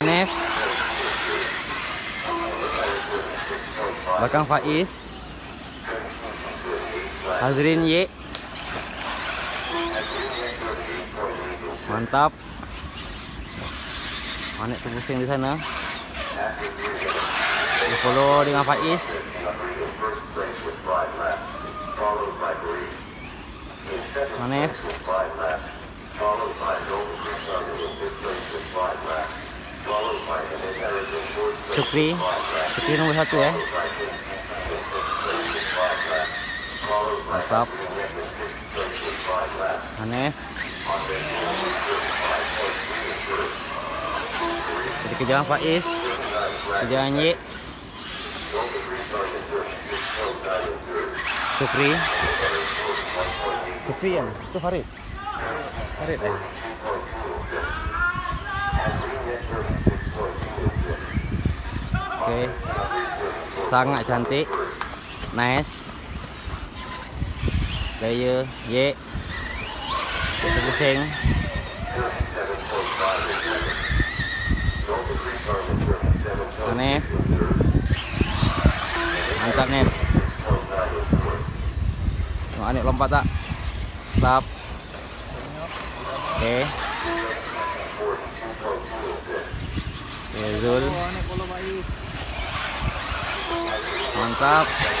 Next. Belakang Faiz. Hazrin Ye. Mantap. Manik tu pusing di sana. Di follow dengan Faiz. Manis. Sukri. Sukri nombor satu eh. Mantap. Manis. Jadi kejaran Faiz. Kejaran Yik. Sukri. Sukri kan? Itu Farid. Farid eh. Okey. Sangat cantik. Nice. Gaya ye. Kita pusing. Manis. Mantap. Mau anik lompat tak? Stop. Okay, Zul. Mantap.